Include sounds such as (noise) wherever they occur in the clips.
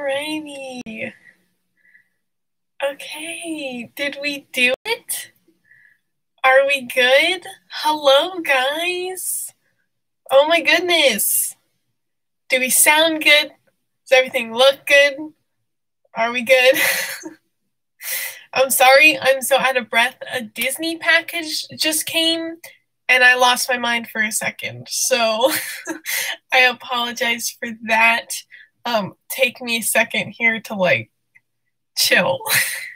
Alrighty. Okay, did we do it? Are we good? Hello, guys. Oh my goodness. Do we sound good? Does everything look good? Are we good? (laughs) I'm sorry, I'm so out of breath. A Disney package just came and I lost my mind for a second. So (laughs) I apologize for that. Um, take me a second here to like chill.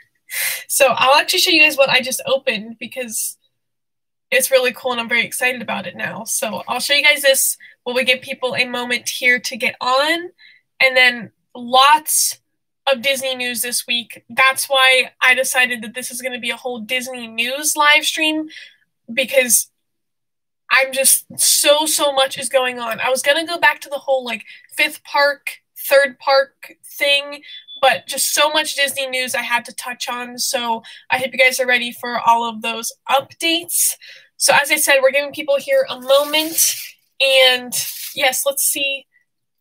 (laughs) so I'll actually show you guys what I just opened because it's really cool and I'm very excited about it now. So I'll show you guys this while we give people a moment here to get on. And then lots of Disney news this week. That's why I decided that this is going to be a whole Disney news live stream because I'm just so so much is going on. I was going to go back to the whole like fifth park, third park thing, but just so much Disney news I had to touch on. So I hope you guys are ready for all of those updates. So as I said, we're giving people here a moment and yes, let's see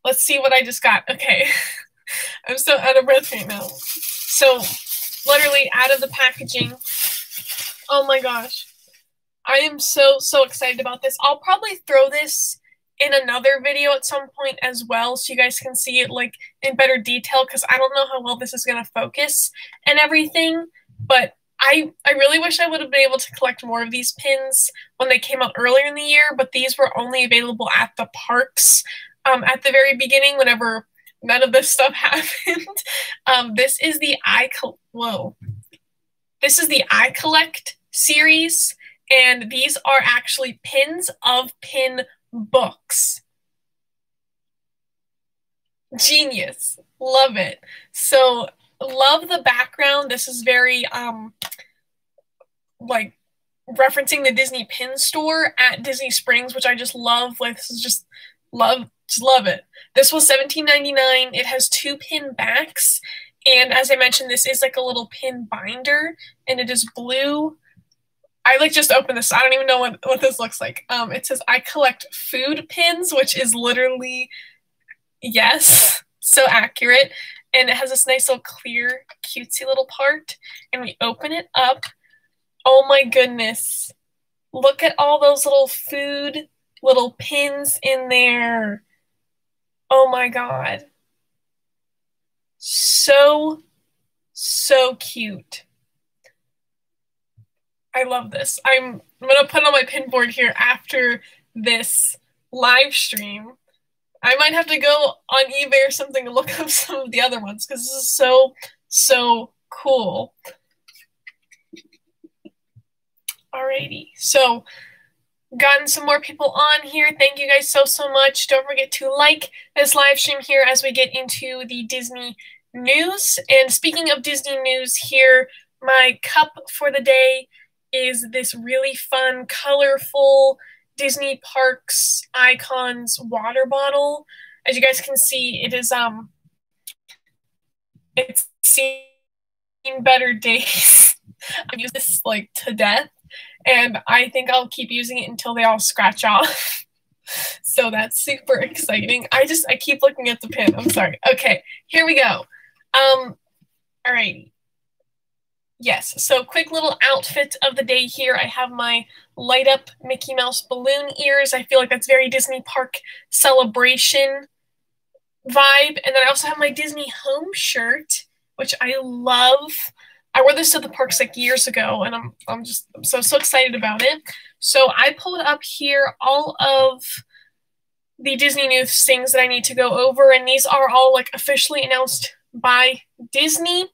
let's see what I just got. Okay. (laughs) I'm so out of breath right now. So literally out of the packaging. Oh my gosh. I am so so excited about this. I'll probably throw this in another video at some point as well so you guys can see it like in better detail because I don't know how well this is going to focus and everything but I I really wish I would have been able to collect more of these pins when they came out earlier in the year but these were only available at the parks um, at the very beginning whenever none of this stuff (laughs) happened. Um, this is the I whoa. This is the I collect series and these are actually pins of pin books. Genius. Love it. So, love the background. This is very um like referencing the Disney pin store at Disney Springs, which I just love. Like this is just love just love it. This was $17.99. It has two pin backs. And as I mentioned, this is like a little pin binder and it is blue I like just opened this. I don't even know what, what this looks like. Um, it says I collect food pins, which is literally yes, so accurate. And it has this nice little clear, cutesy little part. And we open it up. Oh my goodness. Look at all those little food little pins in there. Oh my god. So, so cute. I love this. I'm, I'm gonna put on my pin board here after this live stream. I might have to go on eBay or something to look up (laughs) some of the other ones because this is so so cool. Alrighty, so gotten some more people on here. Thank you guys so so much. Don't forget to like this live stream here as we get into the Disney news. And speaking of Disney news, here my cup for the day is this really fun, colorful Disney Parks icons water bottle. As you guys can see, it is um it's seen better days. (laughs) I use this like to death, and I think I'll keep using it until they all scratch off. (laughs) so that's super exciting. I just I keep looking at the pin. I'm sorry. Okay, here we go. Um, all right. Yes, so quick little outfit of the day here. I have my light up Mickey Mouse balloon ears. I feel like that's very Disney Park celebration vibe. And then I also have my Disney home shirt, which I love. I wore this to the parks like years ago, and I'm I'm just I'm so so excited about it. So I pulled up here all of the Disney news things that I need to go over, and these are all like officially announced by Disney.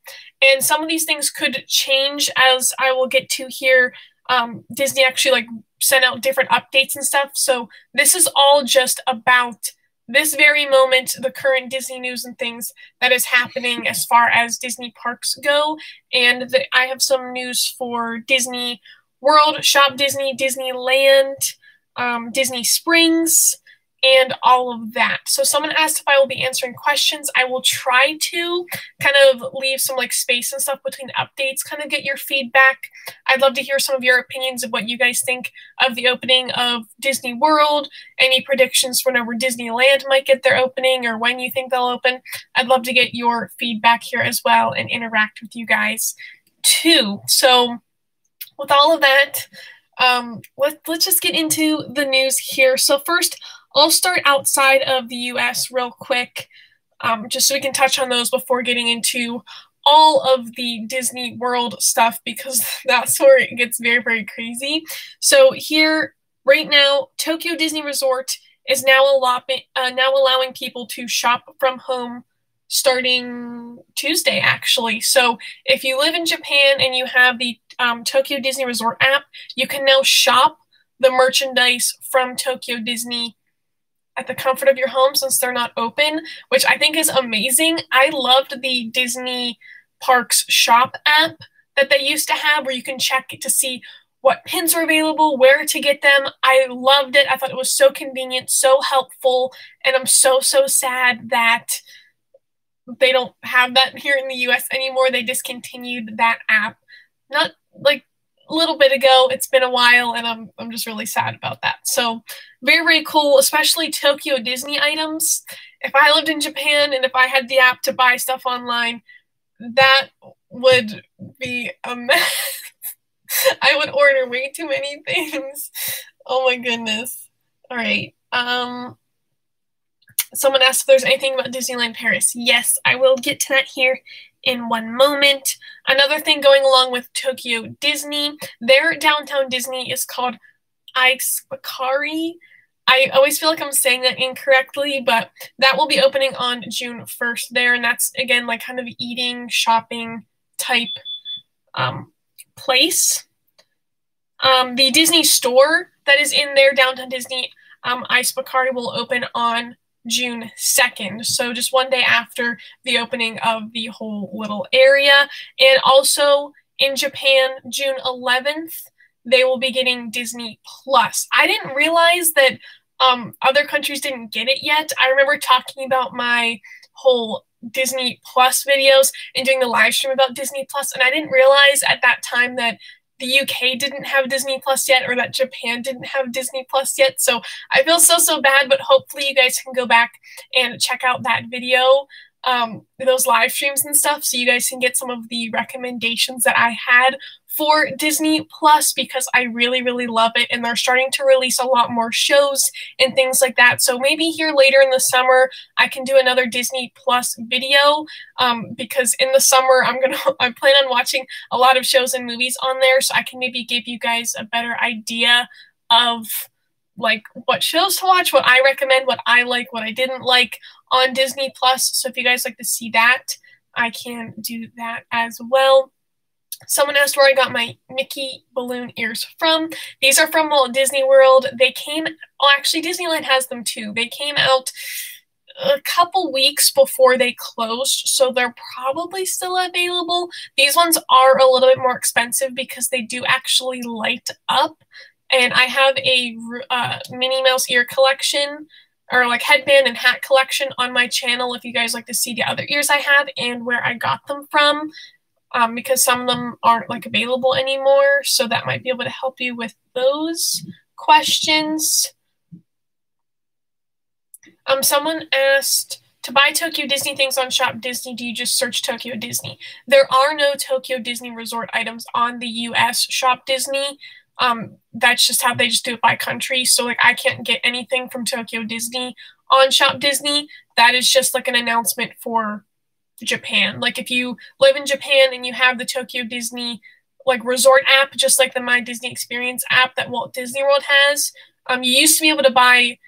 And some of these things could change as I will get to here. Um, Disney actually like sent out different updates and stuff. So this is all just about this very moment, the current Disney news and things that is happening as far as Disney parks go. And the, I have some news for Disney World, Shop Disney, Disneyland, um, Disney Springs, and all of that. So someone asked if I will be answering questions. I will try to kind of leave some like space and stuff between updates, kind of get your feedback. I'd love to hear some of your opinions of what you guys think of the opening of Disney World, any predictions for whenever Disneyland might get their opening or when you think they'll open. I'd love to get your feedback here as well and interact with you guys too. So with all of that, um, let, let's just get into the news here. So first, I'll start outside of the US real quick, um, just so we can touch on those before getting into all of the Disney World stuff because (laughs) that's where it gets very, very crazy. So here, right now, Tokyo Disney Resort is now, allotting, uh, now allowing people to shop from home starting Tuesday, actually. So if you live in Japan and you have the um, Tokyo Disney Resort app, you can now shop the merchandise from Tokyo Disney at the comfort of your home since they're not open, which I think is amazing. I loved the Disney Parks shop app that they used to have where you can check to see what pins are available, where to get them. I loved it. I thought it was so convenient, so helpful, and I'm so, so sad that they don't have that here in the US anymore. They discontinued that app. Not like a little bit ago. It's been a while, and I'm I'm just really sad about that. So very very cool, especially Tokyo Disney items. If I lived in Japan and if I had the app to buy stuff online, that would be a mess. (laughs) I would order way too many things. (laughs) Oh my goodness. All right. Um someone asked if there's anything about Disneyland Paris. Yes, I will get to that here in one moment. Another thing going along with Tokyo Disney, their downtown Disney is called Aesukari. I always feel like I'm saying that incorrectly, but that will be opening on June 1st there, and that's again like kind of eating, shopping type um, place. Um, the Disney store that is in their downtown Disney, um, Ice Aesukari, will open on June 2nd. So just one day after the opening of the whole little area. And also in Japan, June 11th, they will be getting Disney Plus. I didn't realize that um, other countries didn't get it yet. I remember talking about my whole Disney Plus videos and doing the live stream about Disney Plus, and I didn't realize at that time that the UK didn't have Disney Plus yet or that Japan didn't have Disney Plus yet. So I feel so, so bad, but hopefully you guys can go back and check out that video um, those live streams and stuff so you guys can get some of the recommendations that I had for Disney Plus because I really, really love it. And they're starting to release a lot more shows and things like that. So maybe here later in the summer, I can do another Disney Plus video um, because in the summer, I'm going (laughs) to, I plan on watching a lot of shows and movies on there. So I can maybe give you guys a better idea of like what shows to watch, what I recommend, what I like, what I didn't like on Disney Plus. So if you guys like to see that, I can do that as well. Someone asked where I got my Mickey balloon ears from. These are from Walt Disney World. They came, oh, actually, Disneyland has them too. They came out a couple weeks before they closed, so they're probably still available. These ones are a little bit more expensive because they do actually light up. And I have a uh, Minnie Mouse ear collection or like headband and hat collection on my channel if you guys like to see the other ears I have and where I got them from um, because some of them aren't like available anymore so that might be able to help you with those questions. Um, someone asked to buy Tokyo Disney things on Shop Disney, do you just search Tokyo Disney? There are no Tokyo Disney Resort items on the US Shop Disney. Um, that's just how they just do it by country. So like I can't get anything from Tokyo Disney on Shop Disney. That is just like an announcement for Japan. Like if you live in Japan and you have the Tokyo Disney like resort app, just like the My Disney Experience app that Walt Disney World has, um, you used to be able to buy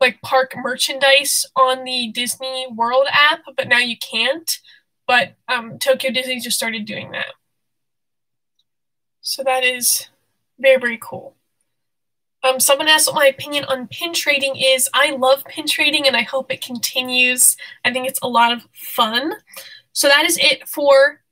like park merchandise on the Disney World app, but now you can't. But um, Tokyo Disney just started doing that. So that is very, very cool. Um, someone asked what my opinion on pin trading is. I love pin trading and I hope it continues. I think it's a lot of fun. So that is it for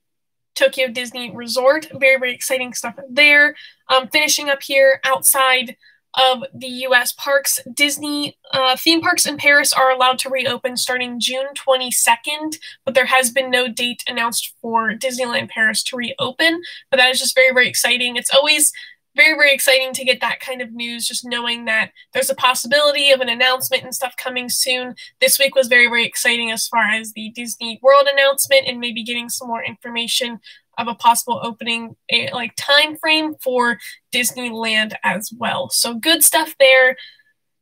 Tokyo Disney Resort. Very, very exciting stuff there. Um, finishing up here outside of the US parks, Disney uh, theme parks in Paris are allowed to reopen starting June 22nd, but there has been no date announced for Disneyland Paris to reopen. But that is just very, very exciting. It's always very, very exciting to get that kind of news, just knowing that there's a possibility of an announcement and stuff coming soon. This week was very, very exciting as far as the Disney World announcement and maybe getting some more information of a possible opening a, like time frame for Disneyland as well. So good stuff there.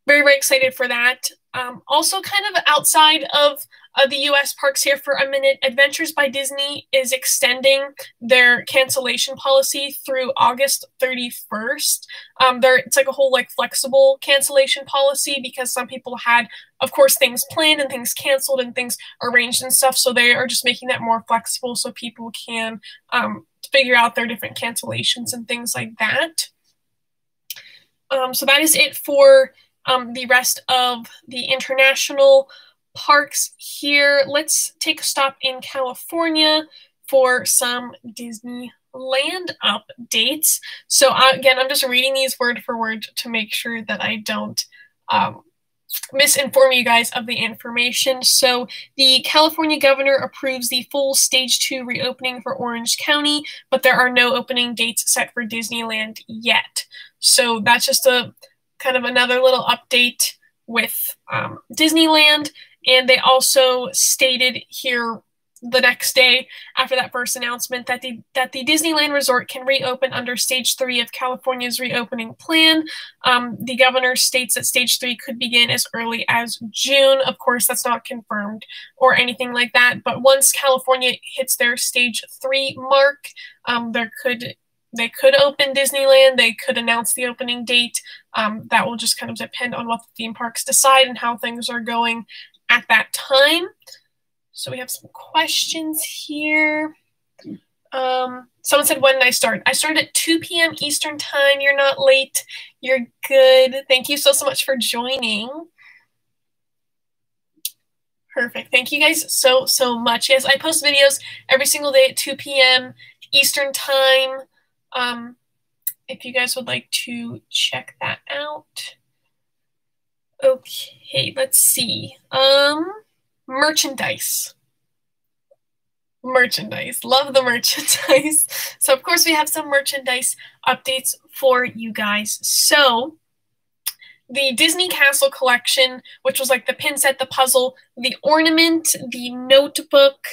Very, very excited for that. Um, also, kind of outside of uh, the US parks here for a minute, Adventures by Disney is extending their cancellation policy through August 31st. Um, there, it's like a whole like flexible cancellation policy because some people had, of course, things planned and things canceled and things arranged and stuff. So they are just making that more flexible so people can um, figure out their different cancellations and things like that. Um, so that is it for um, the rest of the international parks here. Let's take a stop in California for some Disneyland updates. So uh, again, I'm just reading these word for word to make sure that I don't um, misinform you guys of the information. So the California governor approves the full stage two reopening for Orange County, but there are no opening dates set for Disneyland yet. So that's just a kind of another little update with um, Disneyland. And they also stated here the next day after that first announcement that the that the Disneyland Resort can reopen under Stage Three of California's reopening plan. Um, the governor states that Stage Three could begin as early as June. Of course, that's not confirmed or anything like that. But once California hits their Stage Three mark, um, there could they could open Disneyland. They could announce the opening date. Um, that will just kind of depend on what the theme parks decide and how things are going at that time. So we have some questions here. Um, someone said, when did I start? I started at 2 p.m. Eastern Time. You're not late. You're good. Thank you so, so much for joining. Perfect. Thank you guys so, so much. Yes, I post videos every single day at 2 p.m. Eastern Time. Um, if you guys would like to check that out. Okay, let's see. Um, merchandise. Merchandise. Love the (laughs) merchandise. so, of course, we have some merchandise updates for you guys. So, the Disney Castle collection, which was like the pin set, the puzzle, the ornament, the notebook,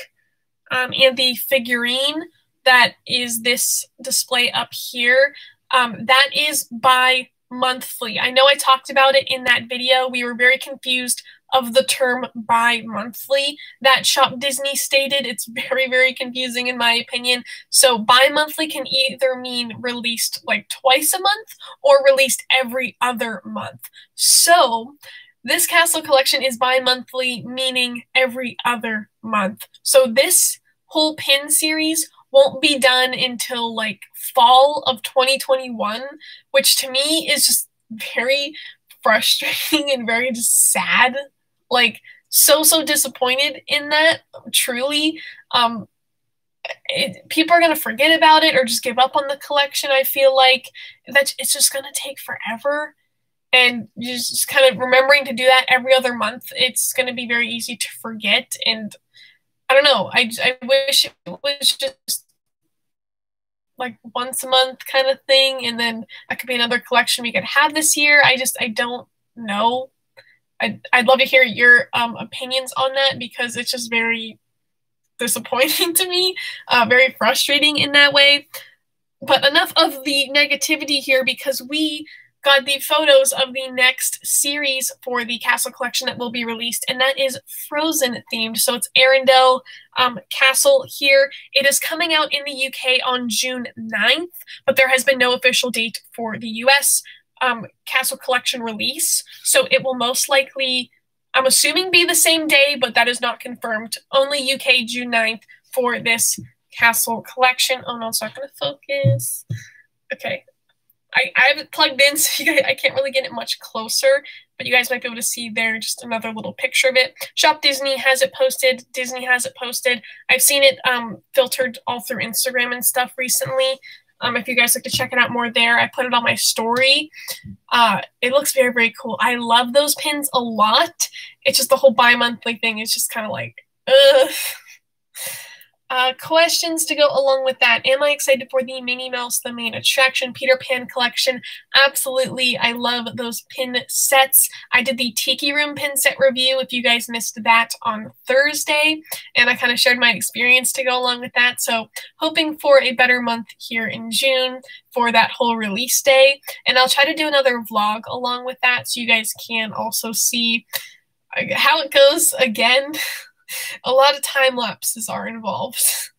um, and the figurine that is this display up here. Um, that is by monthly. I know I talked about it in that video. We were very confused of the term bi-monthly that Shop Disney stated. It's very, very confusing in my opinion. So bi-monthly can either mean released like twice a month or released every other month. So this castle collection is bi-monthly, meaning every other month. So this whole pin series won't be done until like fall of 2021, which to me is just very frustrating and very just sad. Like so so disappointed in that truly. Um it, people are going to forget about it or just give up on the collection i feel like. That it's just going to take forever. And just kind of remembering to do that every other month it's going to be very easy to forget and I don't know. I, I wish it was just like once a month kind of thing, and then that could be another collection we could have this year. I just I don't know. I'd, I'd love to hear your um, opinions on that because it's just very disappointing (laughs) to me, uh, very frustrating in that way. But enough of the negativity here because we got the photos of the next series for the Castle Collection that will be released, and that is Frozen themed. So it's Arendelle um, Castle here. It is coming out in the UK on June 9th, but there has been no official date for the US um, Castle Collection release. So it will most likely, I'm assuming, be the same day, but that is not confirmed. Only UK June 9th for this Castle Collection. Oh no, it's not going to focus. Okay, I, I have it plugged in, (laughs) so guys, I can't really get it much closer, but you guys might be able to see there just another little picture of it. Shop Disney has it posted. Disney has it posted. I've seen it um, filtered all through Instagram and stuff recently. Um, if you guys like to check it out more there, I put it on my story. Uh, it looks very, very cool. I love those pins a lot. It's just the whole bi-monthly thing It's just kind of like, ugh. Uh, questions to go along with that. Am I excited for the Minnie Mouse, the main attraction, Peter Pan collection? Absolutely. I love those pin sets. I did the Tiki Room pin set review if you guys missed that on Thursday, and I kind of shared my experience to go along with that. So, hoping for a better month here in June for that whole release day. And I'll try to do another vlog along with that so you guys can also see uh, how it goes again. (laughs) (laughs) a lot of time lapses are involved. (laughs)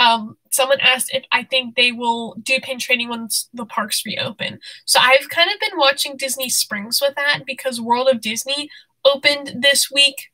Um, someone asked if I think they will do pin trading once the parks reopen. So I've kind of been watching Disney Springs with that because World of Disney opened this week.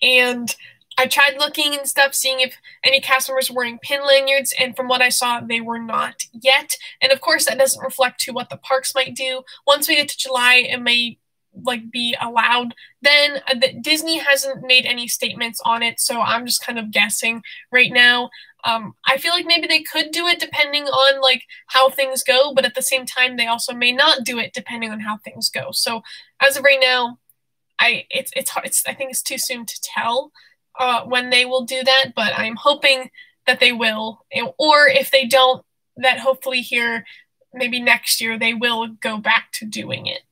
And I tried looking and stuff, seeing if any cast members were wearing pin lanyards, and from what I saw, they were not yet. And of course, that doesn't reflect to what the parks might do. Once we get to July, it may like be allowed then uh, the, disney hasn't made any statements on it so i'm just kind of guessing right now. Um, i feel like maybe they could do it depending on like how things go but at the same time they also may not do it depending on how things go. So as of right now i it's it's hard it's i think it's too soon to tell uh, when they will do that but i'm hoping that they will or if they don't that hopefully here maybe next year they will go back to doing it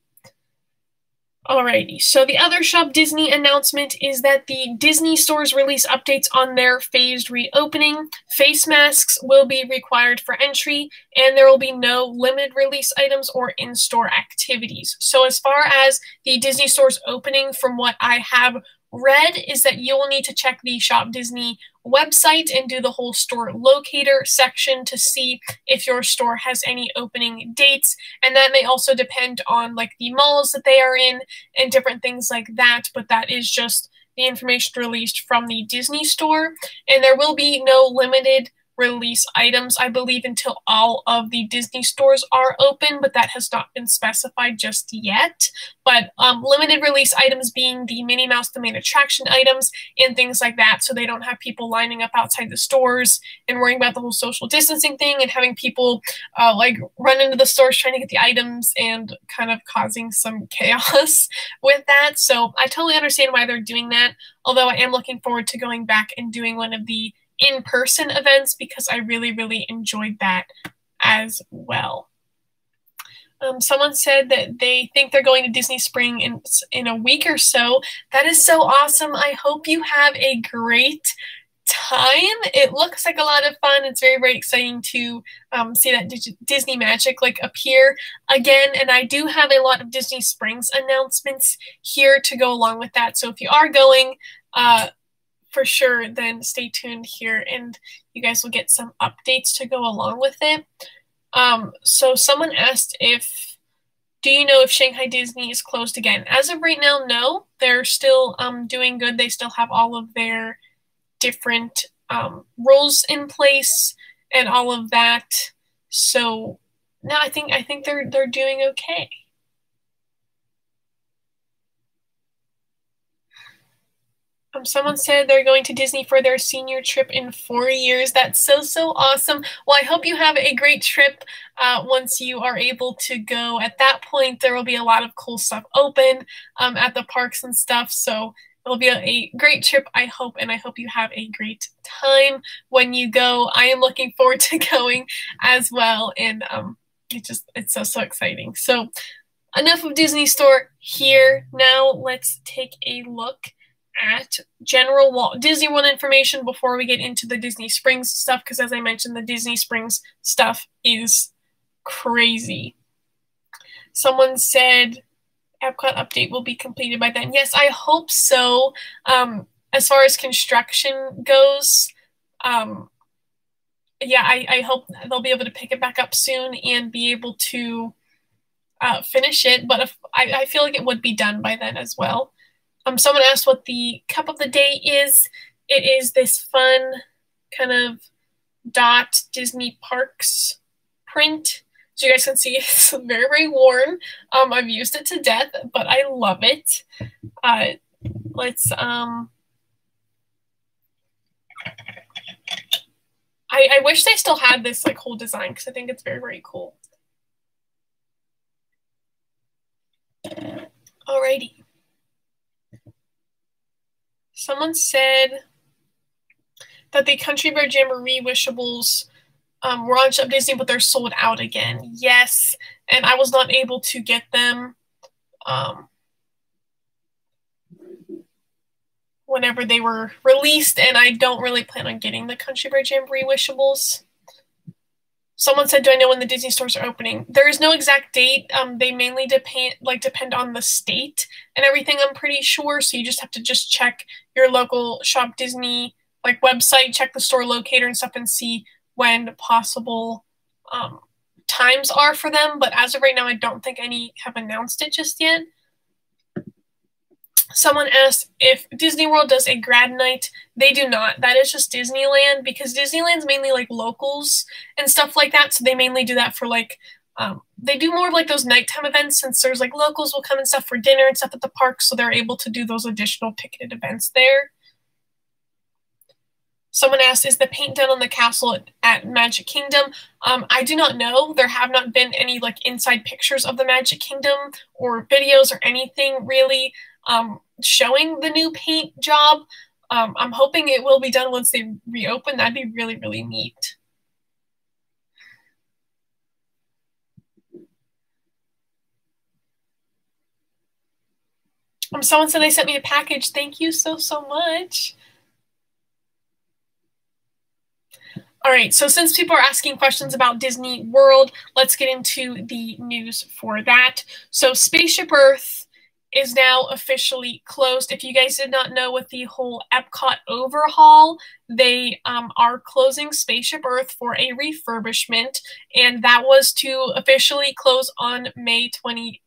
Alrighty, so the other Shop Disney announcement is that the Disney stores release updates on their phased reopening. Face masks will be required for entry, and there will be no limited release items or in store activities. So, as far as the Disney stores opening, from what I have read, is that you will need to check the Shop Disney website and do the whole store locator section to see if your store has any opening dates. And that may also depend on like the malls that they are in and different things like that but that is just the information released from the Disney store. And there will be no limited release items, I believe, until all of the Disney stores are open, but that has not been specified just yet. But um, limited release items being the Minnie Mouse, the main attraction items, and things like that, so they don't have people lining up outside the stores and worrying about the whole social distancing thing and having people uh, like run into the stores trying to get the items and kind of causing some (laughs) chaos with that. So I totally understand why they're doing that, although I am looking forward to going back and doing one of the in person events because I really, really enjoyed that as well. Um, someone said that they think they're going to Disney Spring in, in a week or so. That is so awesome. I hope you have a great time. It looks like a lot of fun. It's very, very exciting to um, see that Disney magic like appear again. And I do have a lot of Disney Springs announcements here to go along with that. So if you are going, uh, for sure, then stay tuned here and you guys will get some updates to go along with it. Um, so someone asked if, do you know if Shanghai Disney is closed again? As of right now, no. They're still um, doing good. They still have all of their different um, rules in place and all of that. So no, I think I think they're they're doing okay. Um, someone said they're going to Disney for their senior trip in four years. That's so, so awesome. Well, I hope you have a great trip uh, once you are able to go. At that point, there will be a lot of cool stuff open um, at the parks and stuff. So it'll be a, a great trip, I hope, and I hope you have a great time when you go. I am looking forward (laughs) to going as well. And um, it just, it's so, so exciting. So enough of Disney Store here. Now let's take a look at general Walt Disney World information before we get into the Disney Springs stuff because as I mentioned the Disney Springs stuff is crazy. Someone said Epcot update will be completed by then. Yes, I hope so. Um, as far as construction goes, um, yeah, I, I hope they'll be able to pick it back up soon and be able to uh, finish it. But if, I, I feel like it would be done by then as well. Um, someone asked what the cup of the day is. It is this fun kind of dot Disney Parks print. So you guys can see (laughs) it's very, very worn. Um, I've used it to death, but I love it. Uh, let's, um, I, I wish they still had this like whole design because I think it's very, very cool. Alrighty. Someone said that the Country Bear Jamboree wishables um, were on Shop Disney, but they're sold out again. Yes, and I was not able to get them um, whenever they were released, and I don't really plan on getting the Country Bear Jamboree wishables. Someone said, "Do I know when the Disney stores are opening?" There is no exact date. Um, they mainly depend like depend on the state and everything. I'm pretty sure. So you just have to just check your local Shop Disney like website, check the store locator and stuff, and see when possible um, times are for them. But as of right now, I don't think any have announced it just yet. Someone asked if Disney World does a grad night. They do not. That is just Disneyland because Disneyland's mainly like locals and stuff like that. So they mainly do that for like um, they do more of like those nighttime events since there's like locals will come and stuff for dinner and stuff at the park, so they're able to do those additional ticketed events there. Someone asked, is the paint done on the castle at, at Magic Kingdom? Um, I do not know. There have not been any like inside pictures of the Magic Kingdom or videos or anything really um, showing the new paint job. Um, I'm hoping it will be done once they reopen. That'd be really, really neat. Um, someone said they sent me a package. Thank you so, so much. All right, so since people are asking questions about Disney World, let's get into the news for that. So, Spaceship Earth is now officially closed. If you guys did not know, with the whole Epcot overhaul, they um, are closing Spaceship Earth for a refurbishment, and that was to officially close on May 22nd.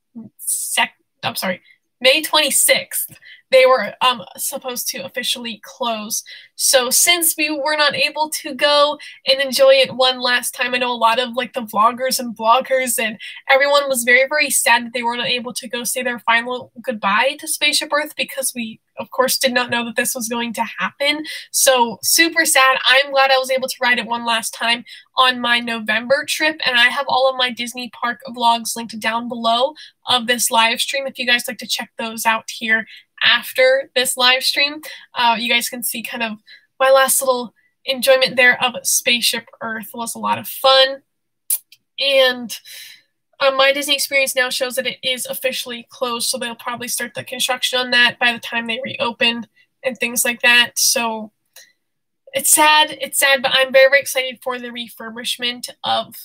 I'm sorry, May 26th they were um, supposed to officially close. So since we were not able to go and enjoy it one last time, I know a lot of like the vloggers and bloggers and everyone was very, very sad that they were not able to go say their final goodbye to Spaceship Earth because we, of course, did not know that this was going to happen. So super sad. I'm glad I was able to ride it one last time on my November trip, and I have all of my Disney Park vlogs linked down below of this live stream if you guys like to check those out here after this live stream. Uh, you guys can see kind of my last little enjoyment there of Spaceship Earth was a lot of fun. And um, my Disney experience now shows that it is officially closed, so they'll probably start the construction on that by the time they reopen and things like that. So it's sad, it's sad, but I'm very, very excited for the refurbishment of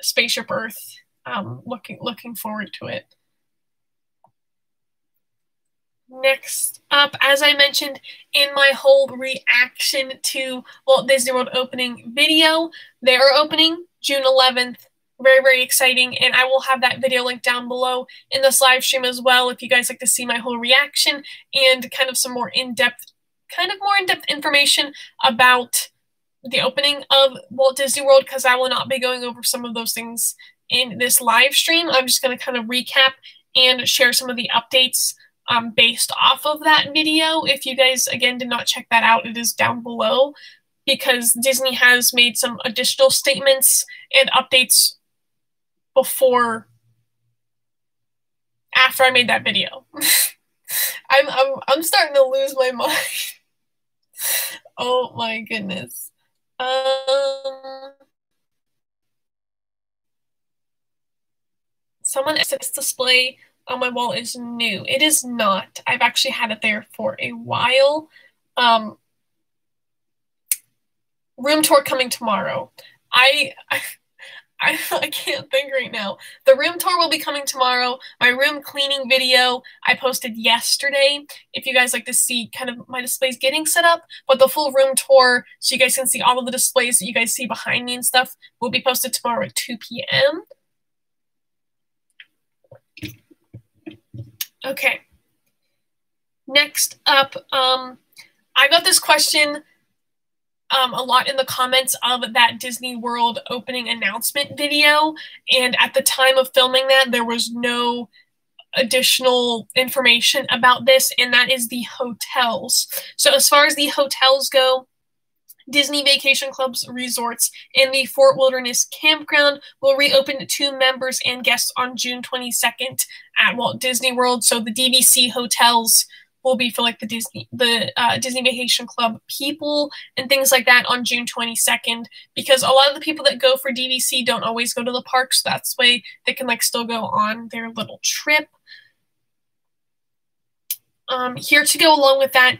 Spaceship Earth. Um, looking looking forward to it. Next up, as I mentioned in my whole reaction to Walt Disney World opening video, they are opening June 11th. Very, very exciting. And I will have that video linked down below in this live stream as well if you guys like to see my whole reaction and kind of some more in-depth, kind of more in-depth information about the opening of Walt Disney World because I will not be going over some of those things in this live stream. I'm just going to kind of recap and share some of the updates um, based off of that video. If you guys, again, did not check that out, it is down below because Disney has made some additional statements and updates before after I made that video. (laughs) I'm, I'm I'm starting to lose my (laughs) mind. oh my goodness. Um someone this display on my wall is new. It is not. I've actually had it there for a while. Um, room tour coming tomorrow. I, I (laughs) I, I can't think right now. The room tour will be coming tomorrow. My room cleaning video I posted yesterday. If you guys like to see kind of my displays getting set up, but the full room tour so you guys can see all of the displays that you guys see behind me and stuff will be posted tomorrow at 2 p.m. Okay. Next up, um, I got this question um, a lot in the comments of that Disney World opening announcement video. And at the time of filming that, there was no additional information about this, and that is the hotels. So, as far as the hotels go, Disney Vacation Club's resorts and the Fort Wilderness Campground will reopen to members and guests on June 22nd at Walt Disney World. So the DVC hotels will be for like the Disney the uh, Disney Vacation Club people and things like that on June 22nd because a lot of the people that go for DVC don't always go to the parks. So that's way they can like still go on their little trip. Um, here to go along with that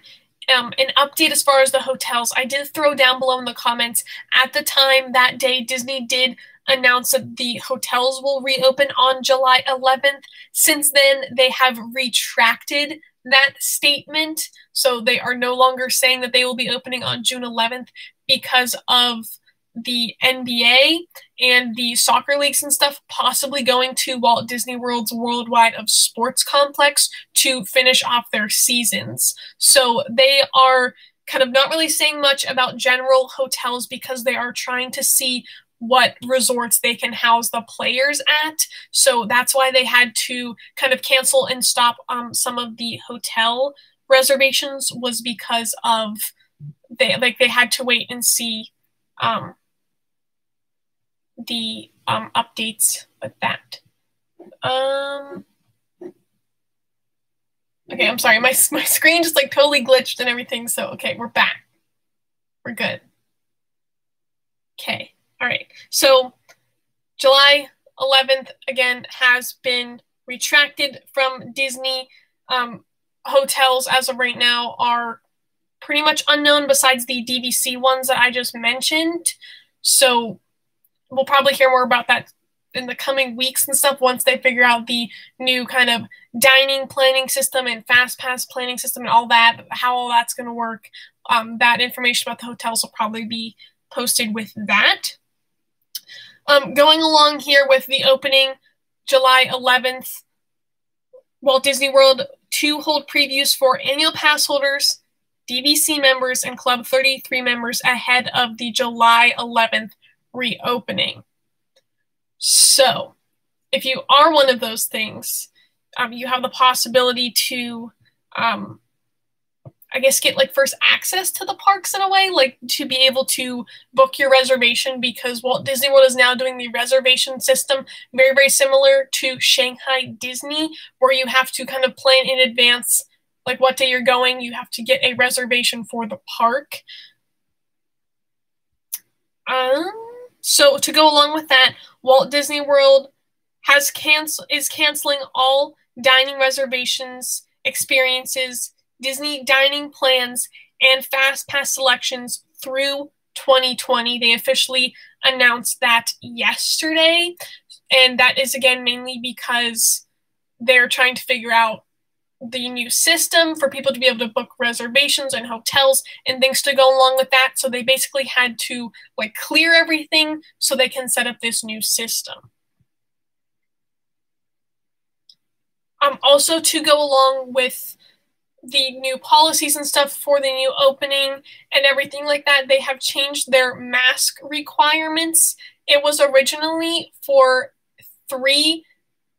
um, an update as far as the hotels. I did throw down below in the comments at the time that day, Disney did announce that the hotels will reopen on July 11th. Since then, they have retracted that statement. So they are no longer saying that they will be opening on June 11th because of the NBA and the soccer leagues and stuff possibly going to Walt Disney World's Worldwide of Sports complex to finish off their seasons. So they are kind of not really saying much about general hotels because they are trying to see what resorts they can house the players at. So that's why they had to kind of cancel and stop um, some of the hotel reservations was because of they like they had to wait and see um, the um, updates with that. Um, okay, I'm sorry. My, (laughs) my screen just like totally glitched and everything. So, okay, we're back. We're good. Okay. All right. So, July 11th, again, has been retracted from Disney. Um, hotels, as of right now, are pretty much unknown besides the DVC ones that I just mentioned. So, we'll probably hear more about that in the coming weeks and stuff once they figure out the new kind of dining planning system and fast pass planning system and all that how all that's going to work. Um, that information about the hotels will probably be posted with that. Um, going along here with the opening july 11th walt disney world to hold previews for annual pass holders dvc members and club 33 members ahead of the july 11th reopening. So, if you are one of those things, um, you have the possibility to, um, I guess, get like first access to the parks in a way, like to be able to book your reservation because Walt Disney World is now doing the reservation system very, very similar to Shanghai Disney, where you have to kind of plan in advance, like what day you're going. You have to get a reservation for the park. Um, so to go along with that, Walt Disney World has cancel is canceling all dining reservations, experiences, Disney dining plans, and fast pass selections through 2020. They officially announced that yesterday, and that is again mainly because they're trying to figure out the new system for people to be able to book reservations and hotels and things to go along with that. So they basically had to like clear everything so they can set up this new system. Um, also to go along with the new policies and stuff for the new opening and everything like that, they have changed their mask requirements. It was originally for three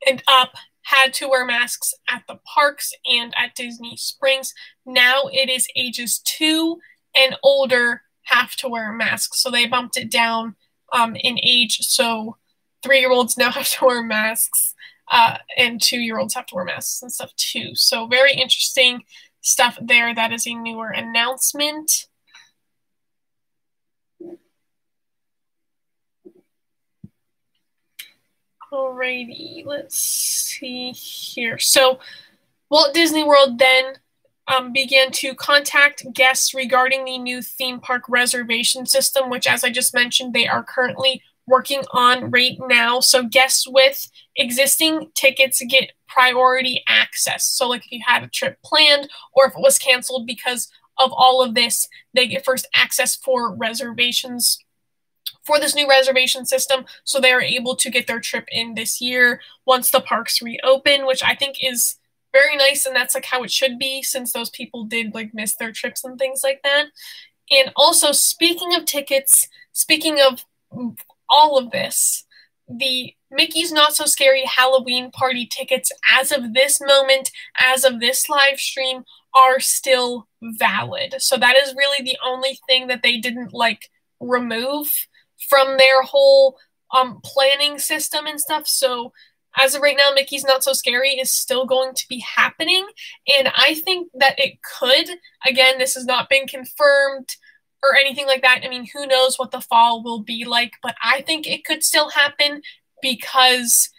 and up had to wear masks at the parks and at Disney Springs. Now it is ages two and older have to wear masks. So they bumped it down um, in age. So three year olds now (laughs) have to wear masks, uh, and two year olds have to wear masks and stuff too. So very interesting stuff there. That is a newer announcement. Alrighty, let's see here. So, Walt Disney World then um, began to contact guests regarding the new theme park reservation system, which, as I just mentioned, they are currently working on right now. So, guests with existing tickets get priority access. So, like if you had a trip planned or if it was canceled because of all of this, they get first access for reservations for this new reservation system so they are able to get their trip in this year once the parks reopen, which I think is very nice and that's like how it should be since those people did like miss their trips and things like that. And also speaking of tickets, speaking of all of this, the Mickey's Not So Scary Halloween Party tickets as of this moment, as of this live stream, are still valid. So that is really the only thing that they didn't like remove from their whole um planning system and stuff. So as of right now, Mickey's Not So Scary is still going to be happening. And I think that it could. Again, this has not been confirmed or anything like that. I mean, who knows what the fall will be like, but I think it could still happen because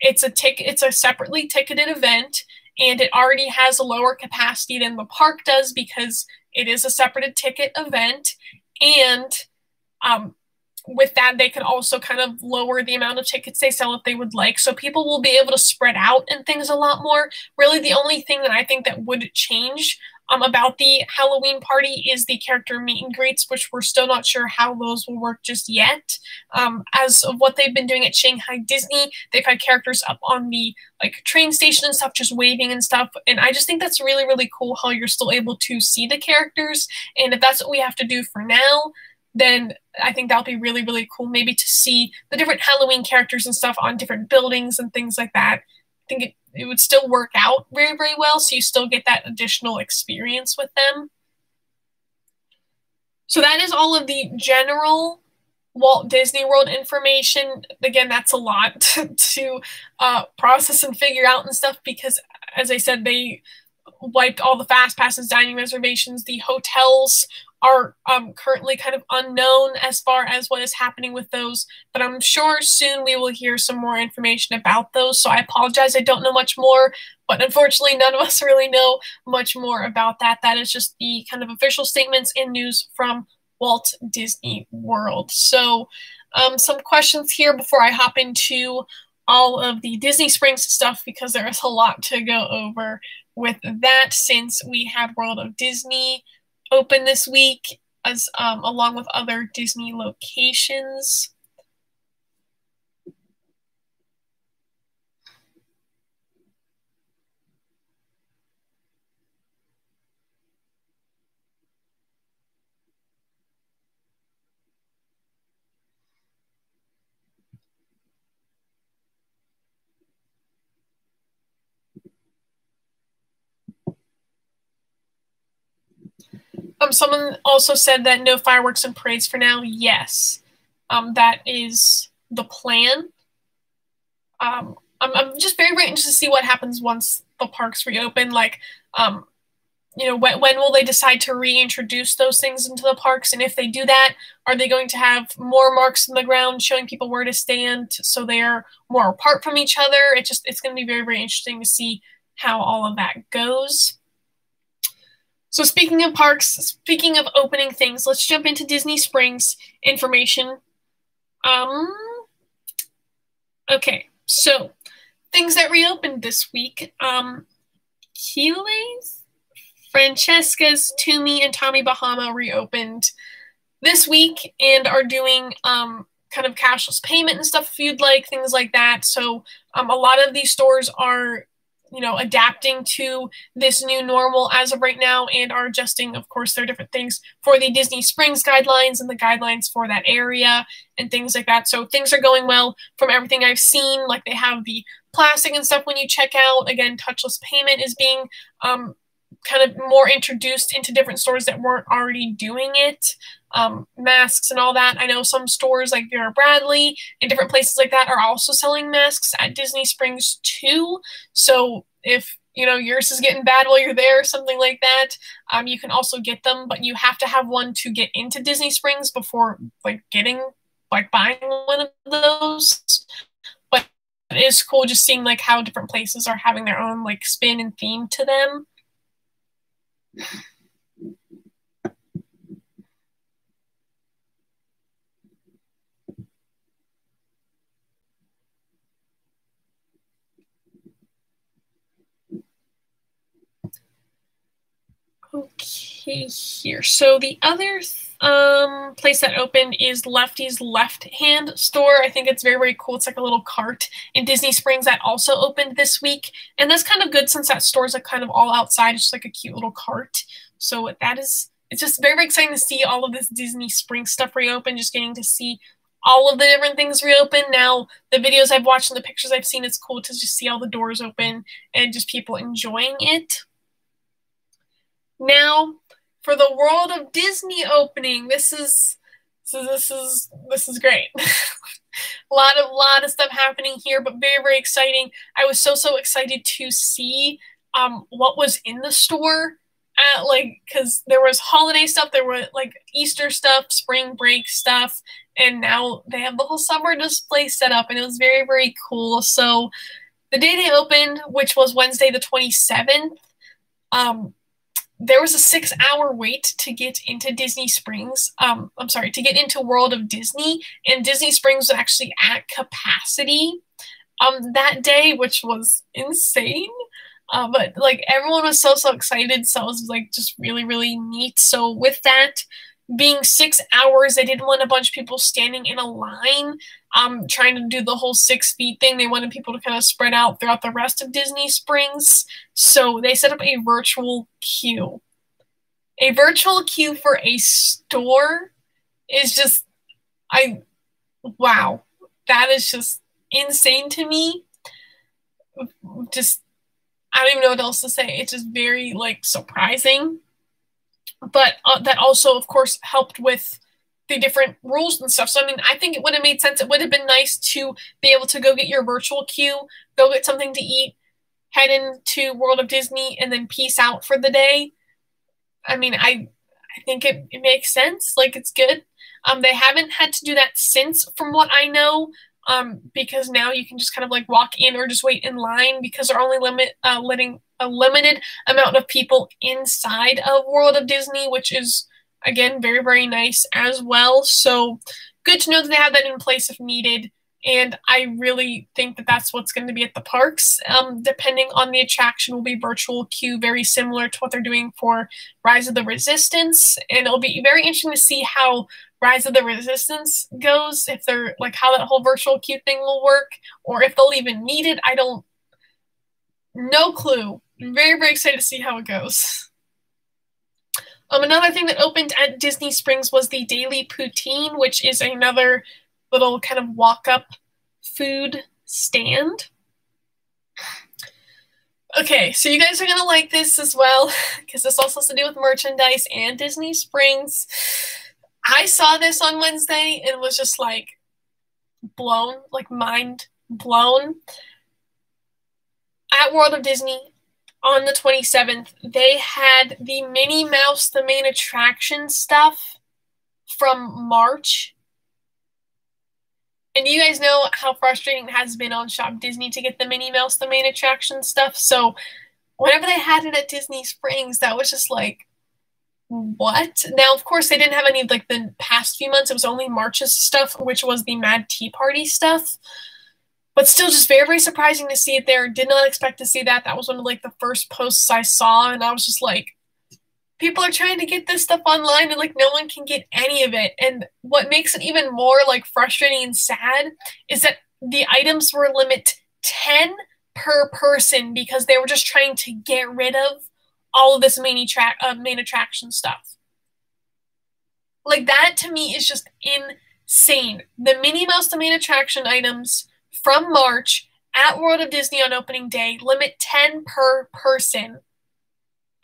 it's a tick it's a separately ticketed event and it already has a lower capacity than the park does because it is a separated ticket event and um, with that they can also kind of lower the amount of tickets they sell if they would like so people will be able to spread out and things a lot more really the only thing that i think that would change um, about the Halloween party is the character meet and greets, which we're still not sure how those will work just yet. Um, as of what they've been doing at Shanghai Disney, they've had characters up on the like train station and stuff, just waving and stuff. And I just think that's really, really cool how you're still able to see the characters. And if that's what we have to do for now, then I think that'll be really, really cool. Maybe to see the different Halloween characters and stuff on different buildings and things like that. I think it it would still work out very, very well. So you still get that additional experience with them. So that is all of the general Walt Disney World information. Again, that's a lot to, (laughs) to uh, process and figure out and stuff because, as I said, they wiped all the fast passes, dining reservations, the hotels are um, currently kind of unknown as far as what is happening with those, but I'm sure soon we will hear some more information about those. So I apologize, I don't know much more, but unfortunately, none of (laughs) us really know much more about that. That is just the kind of official statements and news from Walt Disney World. So, um, some questions here before I hop into all of the Disney Springs stuff because there is a lot to go over with that since we had World of Disney open this week as um, along with other Disney locations. Um, someone also said that no fireworks and parades for now. Yes, um, that is the plan. Um, I'm, I'm just very, very interested to see what happens once the parks reopen. Like, um, you know, when, when will they decide to reintroduce those things into the parks? And if they do that, are they going to have more marks in the ground showing people where to stand so they're more apart from each other? It just, it's going to be very, very interesting to see how all of that goes. So speaking of parks, speaking of opening things, let's jump into Disney Springs information. Um Okay, so things that reopened this week. Um Kiehl's, Francesca's, Tumi, and Tommy Bahama reopened this week and are doing um kind of cashless payment and stuff if you'd like, things like that. So um, a lot of these stores are you know, adapting to this new normal as of right now and are adjusting, of course, their different things for the Disney Springs guidelines and the guidelines for that area and things like that. So things are going well from everything I've seen. Like they have the plastic and stuff when you check out. Again, touchless payment is being um, kind of more introduced into different stores that weren't already doing it. Um, masks and all that. I know some stores like Vera Bradley and different places like that are also selling masks at Disney Springs too. So if you know yours is getting bad while you're there, something like that, um, you can also get them. But you have to have one to get into Disney Springs before like getting like buying one of those. But it is cool just seeing like how different places are having their own like spin and theme to them. (laughs) Here. So the other um, place that opened is Lefty's Left Hand store. I think it's very, very cool. It's like a little cart in Disney Springs that also opened this week. And that's kind of good since that store is like kind of all outside. It's just like a cute little cart. So that is, it's just very, very exciting to see all of this Disney Springs stuff reopen, just getting to see all of the different things reopen. Now, the videos I've watched and the pictures I've seen, it's cool to just see all the doors open and just people enjoying it. Now, for the World of Disney opening, this is so this is this is great. (laughs) a lot of lot of stuff happening here, but very very exciting. I was so so excited to see um what was in the store. At, like because there was holiday stuff, there were like Easter stuff, spring break stuff, and now they have the whole summer display set up, and it was very very cool. So the day they opened, which was Wednesday the twenty seventh, um, there was a six hour wait to get into Disney Springs. Um, I'm sorry, to get into World of Disney, and Disney Springs was actually at capacity um, that day, which was insane. Uh, but like everyone was so so excited, so it was like just really really neat. So with that, being six hours, they didn't want a bunch of people standing in a line, um, trying to do the whole six feet thing. They wanted people to kind of spread out throughout the rest of Disney Springs. So they set up a virtual queue. A virtual queue for a store is just, I, wow, that is just insane to me. Just, I don't even know what else to say. It's just very, like, surprising but uh, that also, of course, helped with the different rules and stuff. So, I mean, I think it would have made sense. It would have been nice to be able to go get your virtual queue, go get something to eat, head into World of Disney, and then peace out for the day. I mean, I I think it, it makes sense. Like, it's good. Um, they haven't had to do that since, from what I know, um, because now you can just kind of like walk in or just wait in line because they're only limit uh, letting a limited amount of people inside of World of Disney, which is again very very nice as well. So good to know that they have that in place if needed. And I really think that that's what's going to be at the parks. Um, depending on the attraction, will be virtual queue, very similar to what they're doing for Rise of the Resistance. And it'll be very interesting to see how Rise of the Resistance goes, if they're like how that whole virtual queue thing will work, or if they'll even need it. I don't, no clue. I'm very, very excited to see how it goes. Um, another thing that opened at Disney Springs was the Daily Poutine, which is another little kind of walk up food stand. Okay, so you guys are gonna like this as well, (laughs) because this also has to do with merchandise and Disney Springs. I saw this on Wednesday and was just like blown, like mind blown. At World of Disney, on the 27th, they had the Minnie Mouse, the main attraction stuff from March. And you guys know how frustrating it has been on Shop Disney to get the Minnie Mouse, the main attraction stuff. So, whenever they had it at Disney Springs, that was just like, what? Now, of course, they didn't have any of like the past few months. It was only March's stuff, which was the Mad Tea Party stuff but still just very very surprising to see it there did not expect to see that that was one of like the first posts i saw and i was just like people are trying to get this stuff online and like no one can get any of it. And what makes it even more like frustrating and sad is that the items were limit 10 per person because they were just trying to get rid of all of this main, attra- uh, main attraction stuff. Like that to me is just insane. The minnie mouse the main attraction items from March at World of Disney on opening day, limit 10 per person.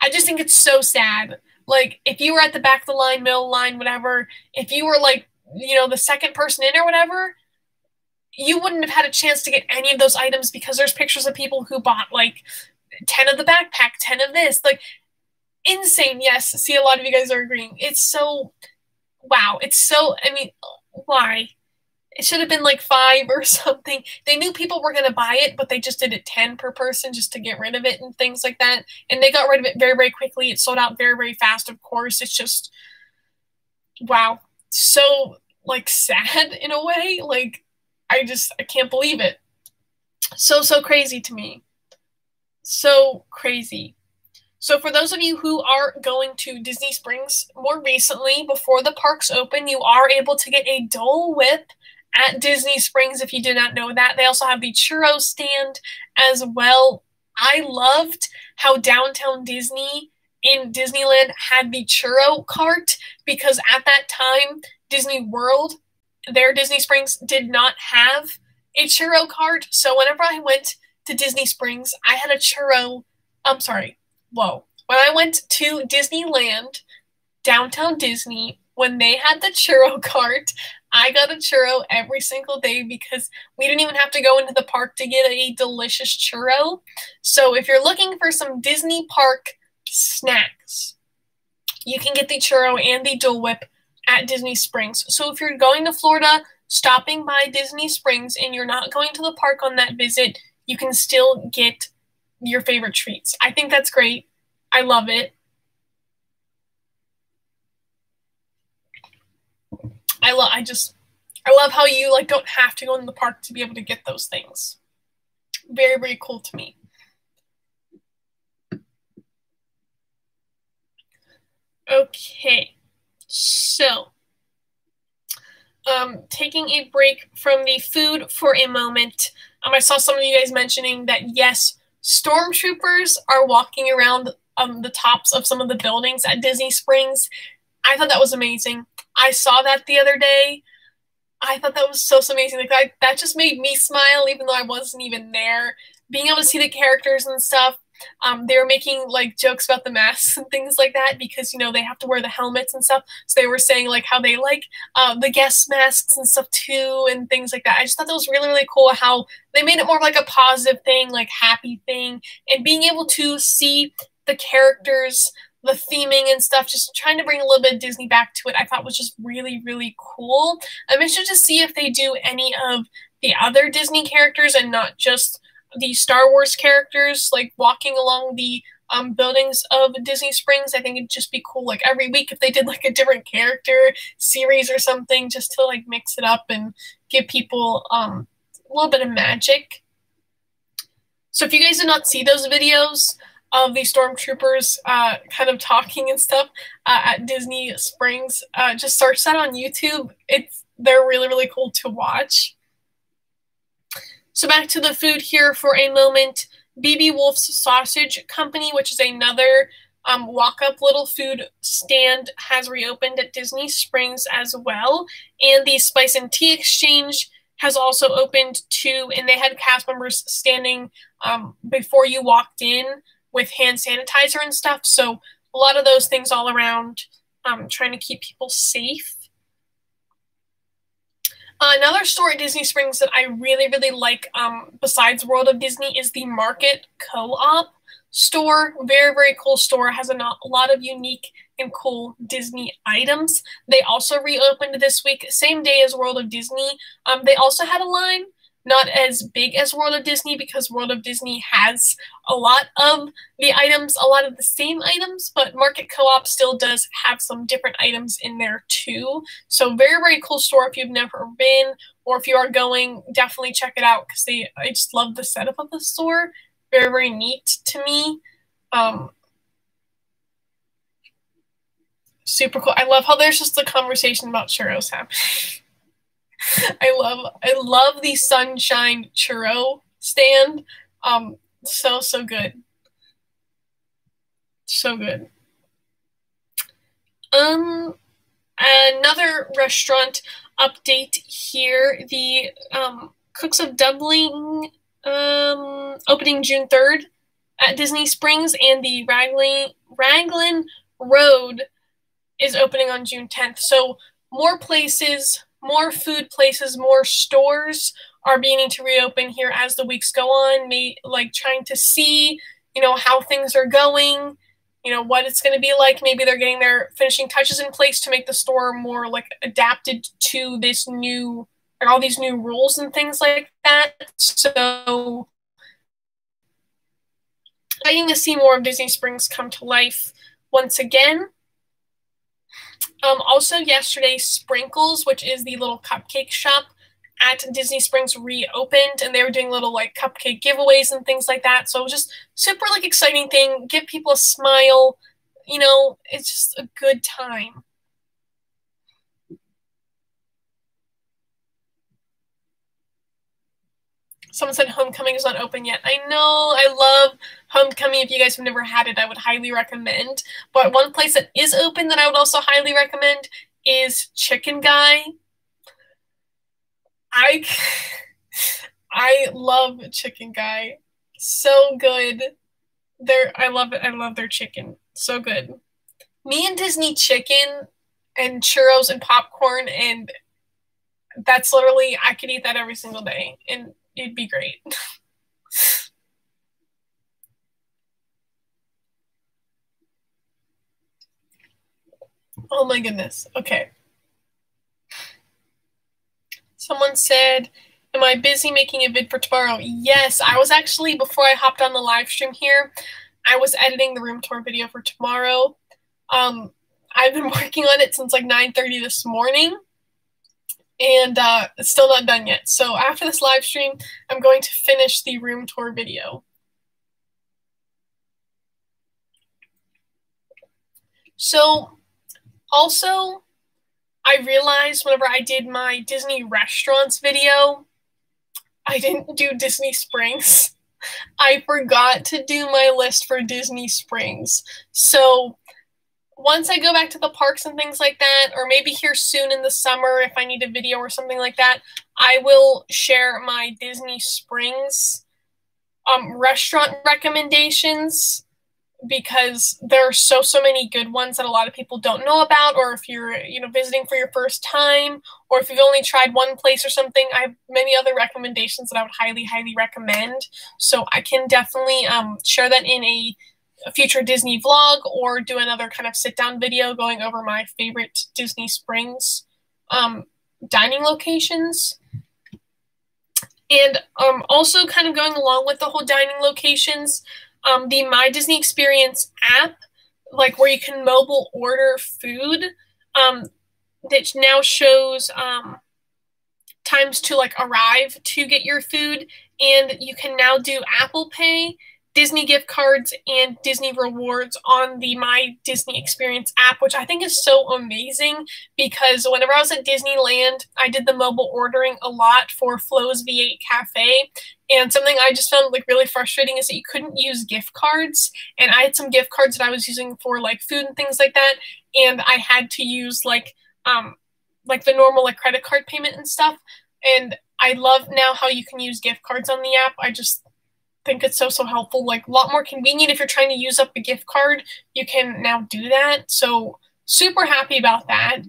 I just think it's so sad. Like, if you were at the back of the line, middle line, whatever, if you were like, you know, the second person in or whatever, you wouldn't have had a chance to get any of those items because there's pictures of people who bought like 10 of the backpack, 10 of this. Like, insane. Yes, see, a lot of you guys are agreeing. It's so, wow. It's so, I mean, why? It should have been like five or (laughs) something. They knew people were going to buy it, but they just did it 10 per person just to get rid of it and things like that. And they got rid of it very, very quickly. It sold out very, very fast, of course. It's just, wow. So, like, (laughs) sad in a way. Like, I just, I can't believe it. So, so crazy to me. So crazy. So, for those of you who are going to Disney Springs more recently, before the parks open, you are able to get a Dole Whip at Disney Springs, if you did not know that. They also have the churro stand as well. I loved how Downtown Disney in Disneyland had the churro cart because at that time, Disney World, their Disney Springs, did not have a churro cart. So whenever I went to Disney Springs, I had a churro. I'm sorry. Whoa. when I went to Disneyland, downtown Disney, when they had the churro (laughs) cart, I got a churro every single day because we didn't even have to go into the park to get a delicious churro. So if you're looking for some Disney park snacks, you can get the churro and the Dole Whip at Disney Springs. So if you're going to Florida, stopping by Disney Springs, and you're not going to the park on that visit, you can still get your favorite treats. I think that's great. I love it. I love I just I love how you like don't have to go in the park to be able to get those things. Very very cool to me. Okay. So, um, taking a break from the food for a moment. Um, I saw some of you guys mentioning that yes, stormtroopers are walking around um, the tops of some of the buildings at Disney Springs. I thought that was amazing. I saw that the other day. I thought that was so, so amazing. Like I, that just made me smile, even though I wasn't even there. Being able to see the characters and stuff. Um, they were making like jokes about the masks and things like that because you know they have to wear the helmets and stuff. So they were saying like how they like uh, the guest masks and stuff too, and things like that. I just thought that was really really cool how they made it more like a positive thing, like happy thing, and being able to see the characters the theming and stuff, just trying to bring a little bit of Disney back to it, I thought was just really, really cool. I'm interested to see if they do any of the other Disney characters and not just the Star Wars characters, like walking along the um, buildings of Disney Springs. I think it'd just be cool, like every week, if they did like a different character series or something, just to like mix it up and give people um, a little bit of magic. So if you guys did not see those videos, of the stormtroopers uh, kind of talking and stuff uh, at Disney Springs. Uh, just search that on YouTube. It's they're really really cool to watch. So back to the food here for a moment. BB Wolf's Sausage Company, which is another um, walk-up little food stand, has reopened at Disney Springs as well, and the Spice and Tea Exchange has also opened too, and they had cast members standing um, before you walked in with hand sanitizer and stuff. So a lot of those things all around, um, trying to keep people safe. Another store at Disney Springs that I really, really like, um, besides World of Disney, is the Market Co-op store. Very, very cool store. Has a, a lot of unique and cool Disney items. They also reopened this week, same day as World of Disney. Um, they also had a line not as big as World of Disney because World of Disney has a lot of the items, a lot of the same items, but Market Co-op still does have some different items in there too. So very, very cool store if you've never been or if you are going, definitely check it out because they I just love the setup of the store. Very, very neat to me. Um, super cool. I love how there's just a conversation about churros happening. (laughs) (laughs) I love I love the sunshine churro stand. Um, so so good, so good. Um, another restaurant update here. The um, Cookes of Dublin um, opening June third at Disney Springs, and the Raglan Raglan Road is opening on June tenth. So more places more food places, more stores are beginning to reopen here as the weeks go on. May, like trying to see, you know, how things are going, you know, what it's going to be like. Maybe they're getting their finishing touches in place to make the store more like adapted to this new, all these new rules and things like that. So, I exciting to see more of Disney Springs come to life once again. Um, also, yesterday, Sprinkles, which is the little cupcake shop at Disney Springs, reopened, and they were doing little like cupcake giveaways and things like that. So, just super like exciting thing. Give people a smile. You know, it's just a good time. Someone said Homecoming is not open yet. I know. I love Homecoming. If you guys have never had it, I would highly recommend. But one place that is open that I would also highly recommend is Chicken Guy. I (laughs) I love Chicken Guy. So good. They're I love it. I love their chicken. So good. Me and Disney chicken and churros and popcorn and that's literally I could eat that every single day and it'd be great. (laughs) oh my goodness. Okay. Someone said, Am I busy making a vid for tomorrow? Yes, I was actually, before I hopped on the live stream here, I was editing the room tour video for tomorrow. Um, I've been (laughs) working on it since like 9.30 this morning and uh, it's still not done yet. So after this live stream, I'm going to finish the room tour video. So also, I realized whenever I did my Disney restaurants video, I didn't do Disney Springs. (laughs) I forgot to do my list for Disney Springs. So once I go back to the parks and things like that, or maybe here soon in the summer if I need a video or something like that, I will share my Disney Springs um, restaurant recommendations because there are so so many good ones that a lot of people don't know about or if you're you know visiting for your first time or if you've only tried one place or something i have many other recommendations that i would highly highly recommend so i can definitely um, share that in a a future Disney vlog or do another kind of sit down video going over my favorite Disney Springs um, dining locations. And um, also, kind of going along with the whole dining locations, um, the My Disney Experience app, like where you can mobile order food, um, that now shows um, times to like arrive to get your food, and you can now do Apple Pay Disney gift cards and Disney rewards on the My Disney Experience app, which I think is so amazing because whenever I was at Disneyland, I did the mobile ordering a lot for Flo's V8 Cafe. And something I just found like really frustrating is that you couldn't use gift cards. And I had some gift cards that I was using for like food and things like that. And I had to use like um like the normal like credit card payment and stuff. And I love now how you can use gift cards on the app. I just think it's so so helpful. Like a lot more convenient if you're trying to use up a gift card you can now do that. So super happy about that.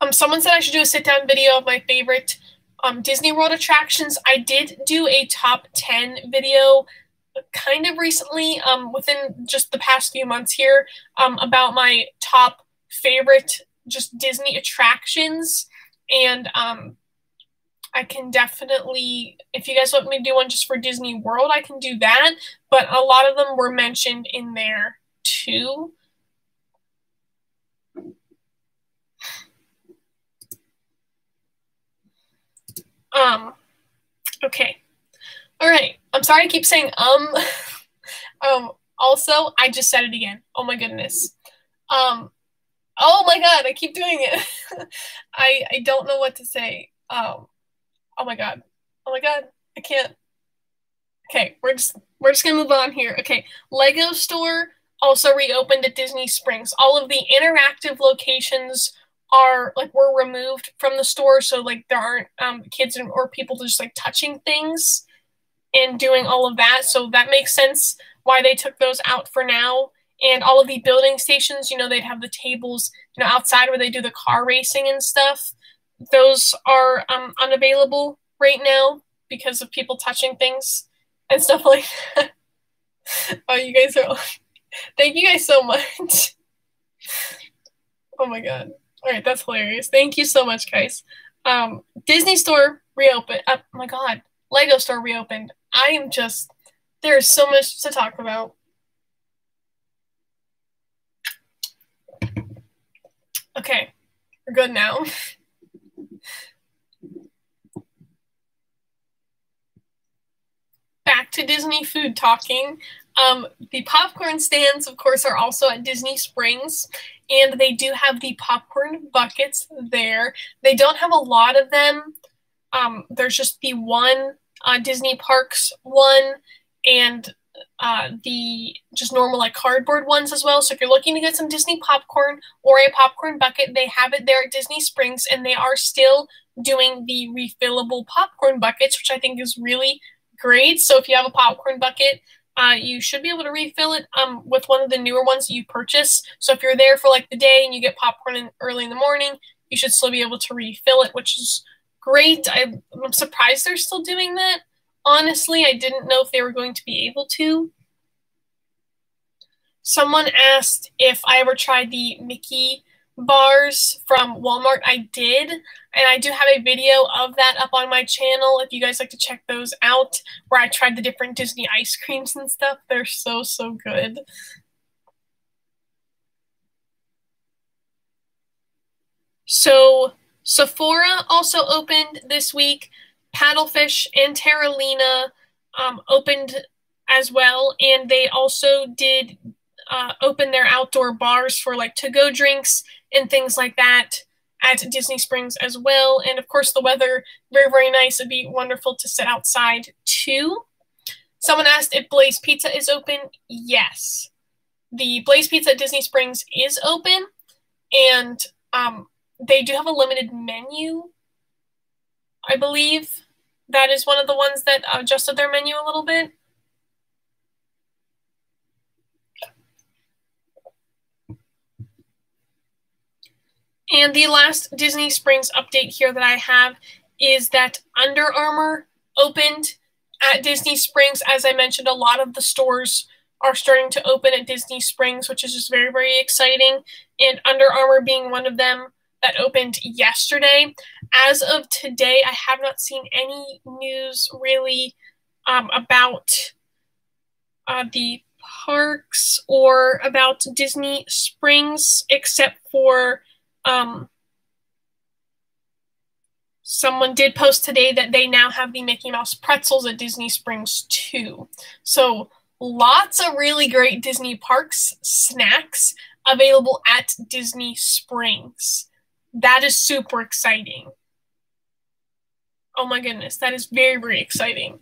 Um someone said i should do a sit down video of my favorite um disney world attractions. I did do a top 10 video kind of recently um within just the past few months here um about my top favorite just disney attractions. And um I can definitely, if you guys want me to do one just for Disney World, I can do that. But a lot of them were mentioned in there too. Um, okay. All right. I'm sorry I keep saying um. (laughs) um, also, I just said it again. Oh my goodness. Um, oh my god, I keep doing it. (laughs) I I don't know what to say. Um, Oh my god. Oh my god. I can't. Okay, we're just we're just gonna move on here. Okay, Lego store also reopened at Disney Springs. All of the interactive locations are like were removed from the store, so like there aren't um, kids or people just like touching things and doing all of that. So that makes sense why they took those out for now. And all of the building stations, you know, they'd have the tables, you know, outside where they do the car racing and stuff those are um, unavailable right now because of people touching things and stuff (laughs) like that. oh, you guys are. (laughs) Thank you guys so much. oh my god. All right, that's hilarious. Thank you so much, guys. Um, Disney Store reopened. Uh, oh my god, Lego Store reopened. I am just there's so much to talk about. Okay, we're good now. (laughs) back to Disney food talking. Um, the popcorn stands, of course, are also at Disney Springs, and they do have the popcorn buckets there. They don't have a lot of them. Um, there's just the one uh, Disney Parks one, and uh, the just normal like cardboard ones as well. So if you're looking to get some Disney popcorn or a popcorn bucket, they have it there at Disney Springs, and they are still doing the refillable popcorn buckets, which I think is really great. So if you have a popcorn bucket, uh, you should be able to refill it um, with one of the newer ones that you purchase. So if you're there for like the day and you get popcorn in, early in the morning, you should still be able to refill it, which is great. I, I'm surprised they're still doing that. Honestly, I didn't know if they were going to be able to. Someone asked if I ever tried the Mickey bars from Walmart. I did, and I do have a video of that up on my channel if you guys like to check those out, where I tried the different Disney ice creams and stuff. They're so, so good. So, Sephora also opened this week. Paddlefish and Terralina um, opened as well, and they also did uh, open their outdoor bars for like to go drinks and things like that at Disney Springs as well. And of course, the weather very very nice. It'd be wonderful to sit outside too. Someone asked if Blaze Pizza is open. Yes, the Blaze Pizza at Disney Springs is open, and um, they do have a limited menu. I believe that is one of the ones that adjusted their menu a little bit. And the last Disney Springs update here that I have is that Under Armour opened at Disney Springs. As I mentioned, a lot of the stores are starting to open at Disney Springs, which is just very, very exciting. And Under Armour being one of them that opened yesterday. As of today, I have not seen any news really um, about uh, the parks or about Disney Springs, except for um, someone did post today that they now have the Mickey Mouse pretzels at Disney Springs too. So lots of really great Disney parks snacks available at Disney Springs. That is super exciting. Oh my goodness, that is very very exciting.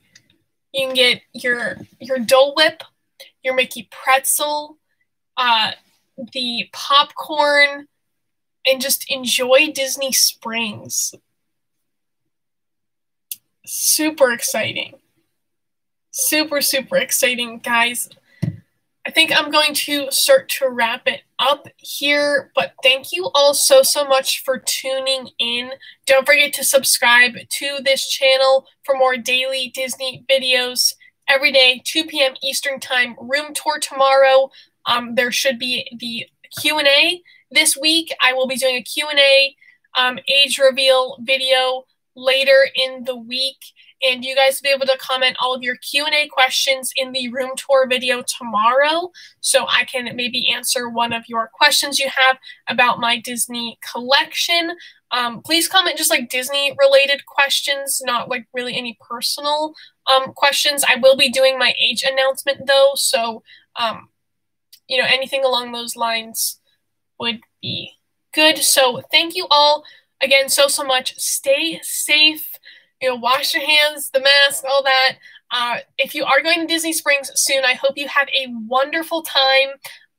You can get your your Dole Whip, your Mickey pretzel, uh, the popcorn, and just enjoy Disney Springs. Super exciting. Super, super exciting, guys. I think I'm going to start to wrap it up here, but thank you all so, so much for tuning in. Don't forget to subscribe to this channel for more daily Disney videos every day, 2 p.m. Eastern Time. Room tour tomorrow. Um, there should be the Q&A this week. I will be doing a Q&A um, age reveal video later in the week. And you guys will be able to comment all of your q&a questions in the room tour video tomorrow. So i can maybe answer one of your questions you have about my disney collection. Um, please comment just like disney related questions not like really any personal um, questions. I will be doing my age announcement though. So um, you know anything along those lines would be good so thank you all again so so much stay safe you know, wash your hands, the mask, all that. Uh, if you are going to Disney Springs soon, I hope you have a wonderful time.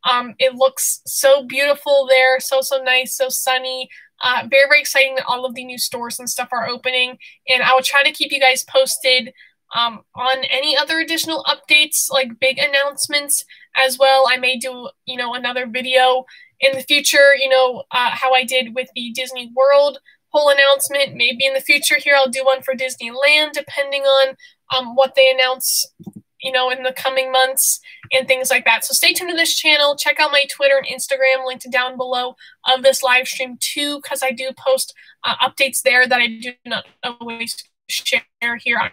Um, it looks so beautiful there, so, so nice, so sunny. Uh, very, very exciting that all of the new stores and stuff are opening. And I will try to keep you guys posted um, on any other additional updates, like big announcements as well. I may do, you know, another video in the future, you know, uh, how I did with the Disney World whole announcement. Maybe in the future here I'll do one for Disneyland, depending on um, what they announce, you know, in the coming months and things like that. So stay tuned to this channel. Check out my Twitter and Instagram linked down below of this live stream too, because I do post uh, updates there that I do not always share here on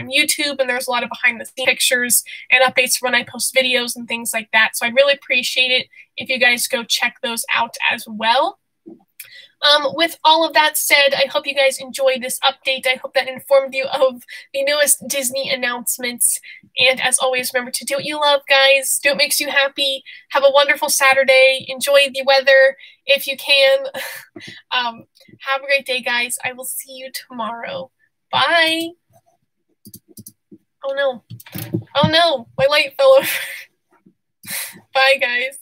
YouTube, and there's a lot of behind the scenes pictures and updates when I post videos and things like that. So I'd really appreciate it if you guys go check those out as well. Um, with all of that said, I hope you guys enjoyed this update. I hope that informed you of the newest Disney announcements. And as always, remember to do what you love, guys. Do what makes you happy. Have a wonderful Saturday. Enjoy the weather if you can. (laughs) um, have a great day, guys. I will see you tomorrow. Bye. Oh no. Oh no. My light fell over. (laughs) Bye, guys.